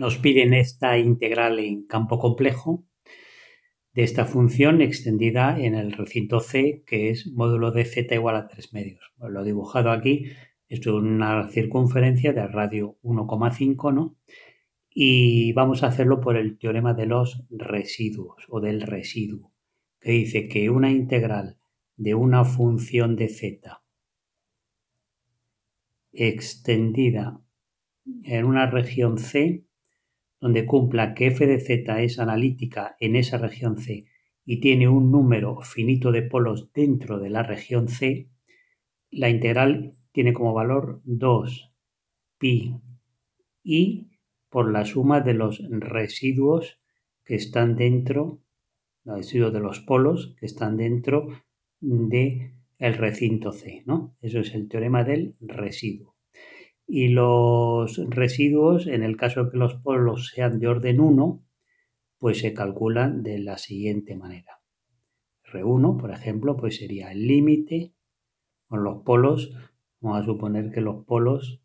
nos piden esta integral en campo complejo de esta función extendida en el recinto C, que es módulo de z igual a 3 medios. lo he dibujado aquí, es una circunferencia de radio 1,5, ¿no? Y vamos a hacerlo por el teorema de los residuos o del residuo, que dice que una integral de una función de z extendida en una región C donde cumpla que f de z es analítica en esa región C y tiene un número finito de polos dentro de la región C, la integral tiene como valor 2 pi y por la suma de los residuos que están dentro, los residuos de los polos que están dentro de el recinto C, ¿no? Eso es el teorema del residuo y los residuos, en el caso de que los polos sean de orden 1, pues se calculan de la siguiente manera. R1, por ejemplo, pues sería el límite con los polos. Vamos a suponer que los polos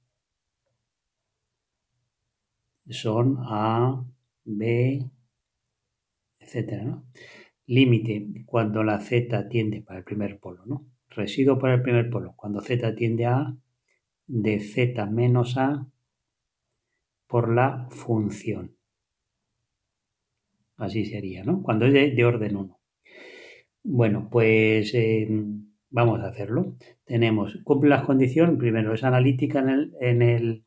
son A, B, etcétera, ¿no? Límite cuando la Z tiende para el primer polo, ¿no? Residuo para el primer polo. Cuando Z tiende a A, de z menos a por la función. Así sería, ¿no? Cuando es de, orden 1. Bueno, pues em, vamos a hacerlo. Tenemos, cumple las condiciones, primero, ¿es analítica en, el, en, el,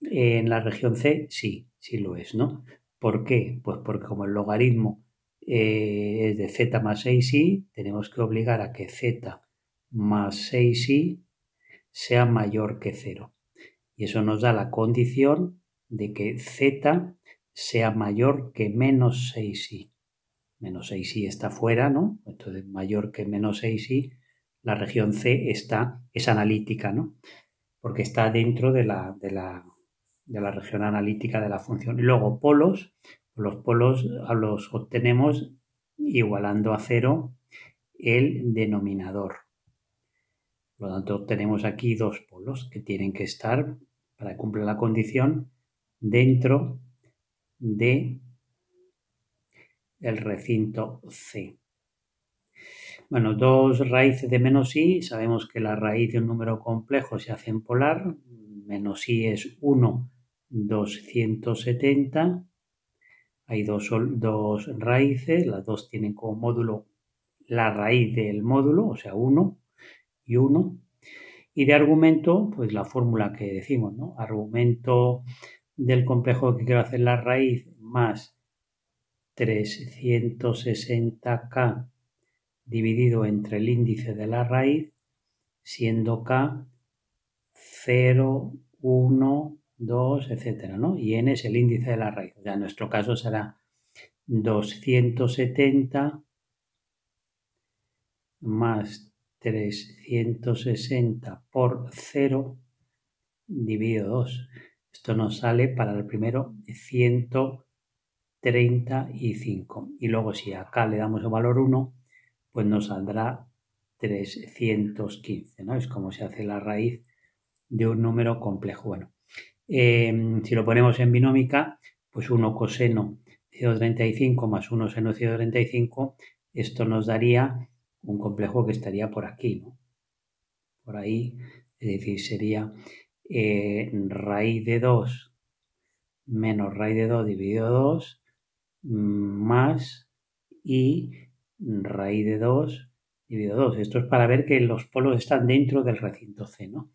en la región C? Sí, sí lo es, ¿no? ¿Por qué? Pues porque como el logaritmo eh, es de z más 6i, tenemos que obligar a que z más 6i sea mayor que cero. Y eso nos da la condición de que z sea mayor que menos 6i. Menos 6i está fuera, ¿no? Entonces, mayor que menos 6i, la región C está, es analítica, ¿no? Porque está dentro de la, de la, de la región analítica de la función. Y luego polos, los polos los obtenemos igualando a cero el denominador. Por lo tanto, tenemos aquí dos polos que tienen que estar, para cumplir la condición, dentro de el recinto C. Bueno, dos raíces de menos i, sabemos que la raíz de un número complejo se hace en polar, menos i es 1, 270, hay dos, dos raíces, las dos tienen como módulo la raíz del módulo, o sea, 1, y 1. Y de argumento, pues la fórmula que decimos, ¿no? Argumento del complejo que quiero hacer la raíz más 360k dividido entre el índice de la raíz, siendo k 0, 1, 2, etcétera, ¿no? Y n es el índice de la raíz. Ya en nuestro caso será 270 más 360 por 0 dividido 2. Esto nos sale para el primero 135. Y luego si acá le damos el valor 1, pues nos saldrá 315. ¿no? Es como se hace la raíz de un número complejo. Bueno, em, si lo ponemos en binómica, pues 1 coseno de 135 más 1 seno de 135, esto nos daría un complejo que estaría por aquí, ¿no? Por ahí, es decir, sería eh, raíz de 2 menos raíz de 2 dividido 2 más y raíz de 2 dividido 2. Esto es para ver que los polos están dentro del recinto C, ¿no?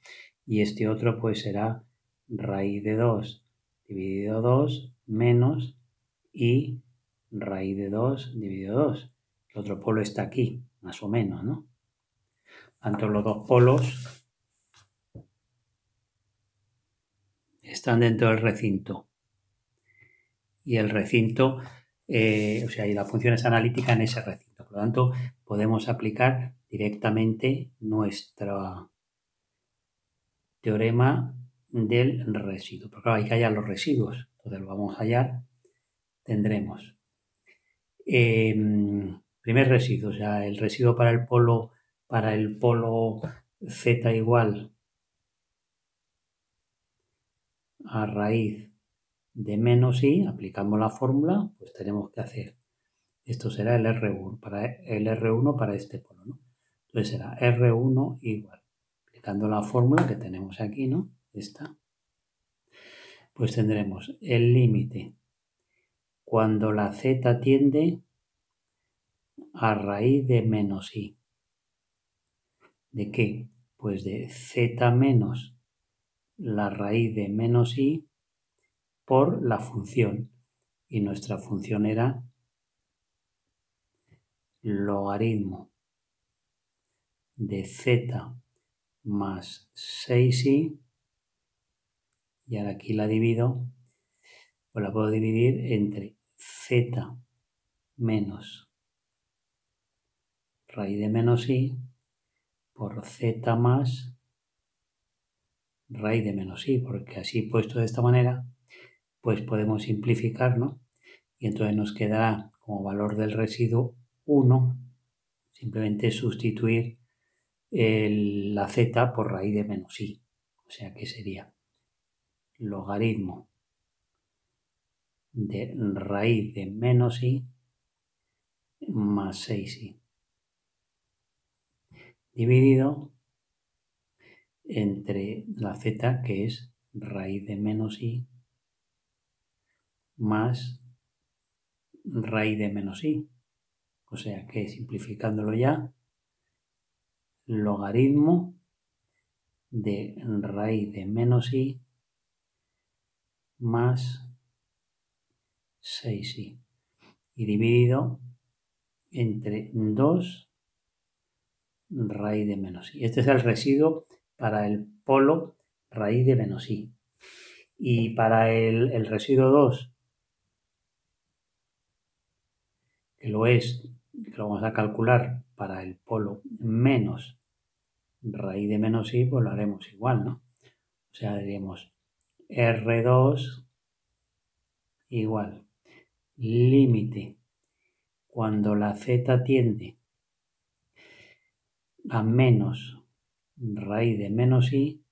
Y este otro pues será raíz de 2 dividido 2 menos y raíz de 2 dividido 2. El otro polo está aquí más o menos, ¿no? Tanto los dos polos están dentro del recinto. Y el recinto, eh, o sea, y la función es analítica en ese recinto. Por lo tanto, podemos aplicar directamente nuestro teorema del residuo. Porque claro, hay que hallar los residuos. Entonces lo vamos a hallar. Tendremos em, primer residuo, o sea, el residuo para el polo, para el polo z igual a raíz de menos i, aplicamos la fórmula, pues tenemos que hacer, esto será el R1 para, el R1 para este polo, ¿no? Entonces será R1 igual, aplicando la fórmula que tenemos aquí, ¿no? Esta, pues tendremos el límite cuando la z tiende a raíz de menos i. ¿De qué? Pues de z menos la raíz de menos i por la función. Y nuestra función era logaritmo de z más 6i. Y ahora aquí la divido, pues la puedo dividir entre z menos raíz de menos i por z más raíz de menos i, porque así puesto de esta manera, pues podemos simplificar, ¿no? Y entonces nos quedará como valor del residuo 1, simplemente sustituir la z por raíz de menos i. O sea que sería logaritmo de raíz de menos i más 6i dividido entre la z que es raíz de menos i más raíz de menos i. O sea que simplificándolo ya, logaritmo de raíz de menos i más 6i y dividido entre 2 raíz de menos i. Este es el residuo para el polo raíz de menos i. Y para el, residuo 2, que lo es, que lo vamos a calcular para el polo menos raíz de menos i, pues lo haremos igual, ¿no? O sea, diríamos R2 igual límite cuando la z tiende a menos raíz de menos i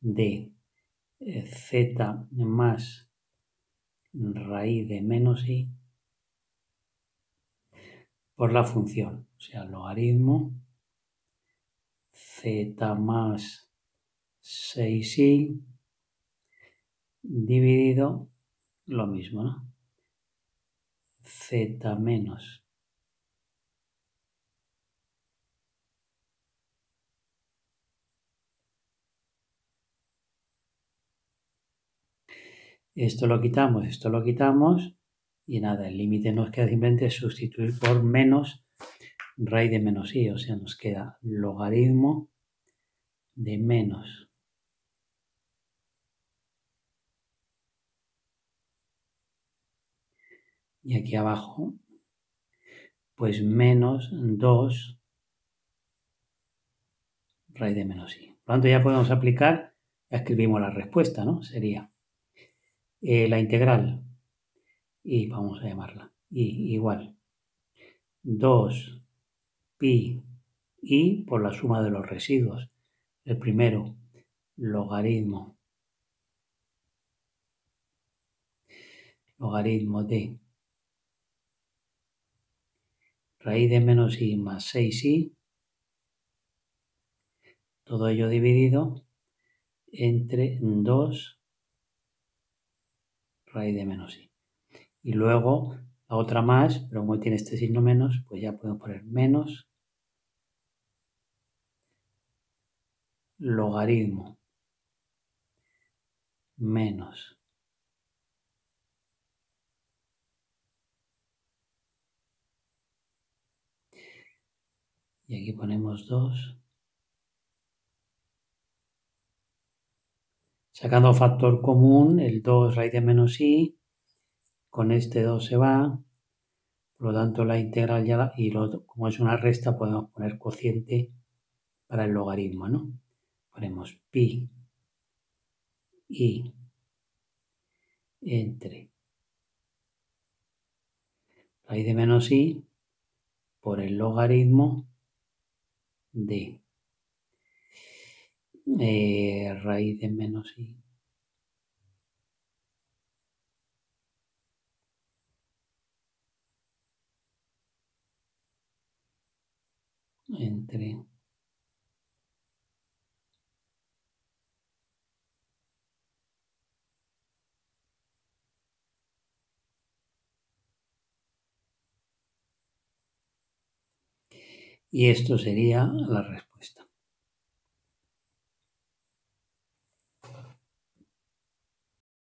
de eh, z más raíz de menos i por la función, o sea, logaritmo z más 6i dividido lo mismo, ¿no? z menos Esto lo quitamos, esto lo quitamos y nada, el límite nos queda simplemente sustituir por menos raíz de menos i, o sea, nos queda logaritmo de menos y aquí abajo pues menos 2 raíz de menos i. Por lo tanto ya podemos aplicar, ya escribimos la respuesta, ¿no? Sería eh, la integral, y vamos a llamarla, y igual, 2 pi. Y por la suma de los residuos. El primero, logaritmo, logaritmo de raíz de menos i más 6i, todo ello dividido entre 2 raíz de menos i. Y luego la otra más, pero como tiene este signo menos, pues ya podemos poner menos logaritmo. Menos. Y aquí ponemos 2 Sacando factor común, el 2 raíz de menos i, con este 2 se va, por lo tanto la integral ya, y como es una resta, podemos poner cociente para el logaritmo, ¿no? Ponemos pi i entre raíz de menos i por el logaritmo de eh, raíz de menos i. Entre Y esto sería la respuesta.